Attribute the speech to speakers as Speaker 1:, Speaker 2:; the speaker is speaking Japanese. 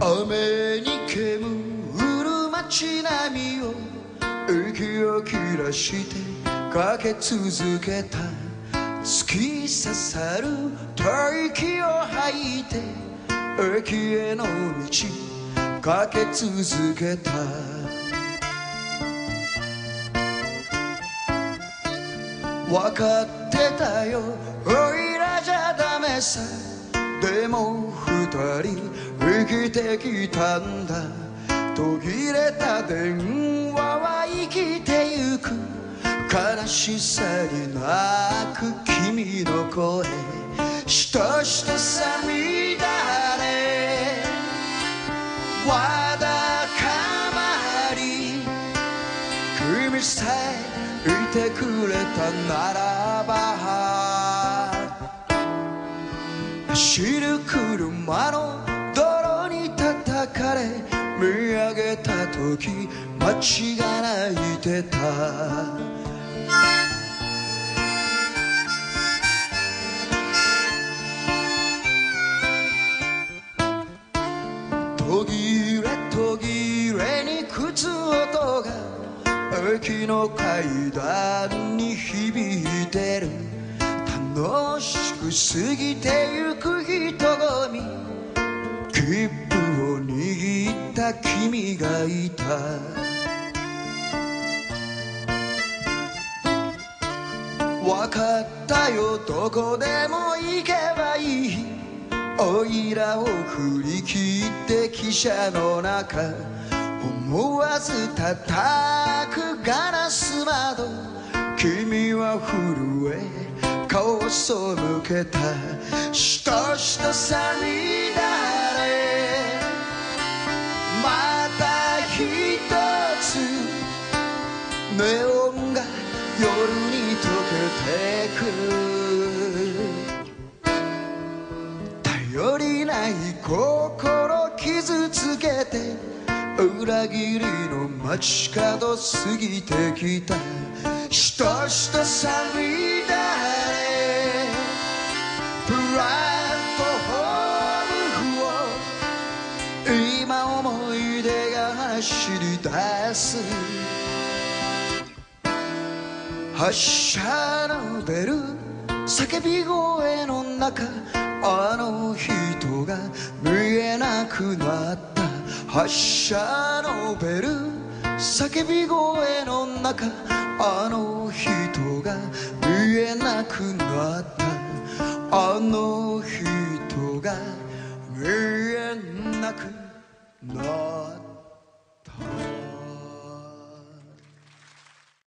Speaker 1: 雨に煙る街並みを息を切らしてかけ続けた。突き刺さる吐息を吐いて駅への道かけ続けた。分かってたよおいらじゃダメさ。でも二人生きてきたんだ。途切れた電話は生きてゆく。悲しさに泣く君の声。しとしとさみだれ。わだかまり。君さえいてくれたならば。走る車のれ見上げた時街が泣いてた。途切れ途切れに靴音が駅の階段に響いてる。楽しく過ぎてゆく人混み。た君がいた。わかったよどこでも行けばいい。おいらを振り切って汽車の中。思わず叩くガラス窓。君は震え顔を背けた。しとしとさみだれ。また一つネオンが夜に溶けてく頼りない心傷つけて裏切りの街角過ぎてきた。しとしとさみ走り出す。発車のベル。叫び声の中。あの人が見えなくなった。発車のベル。叫び声の中。あの人が見えなくなった。あの人が見えなくなった。 같아.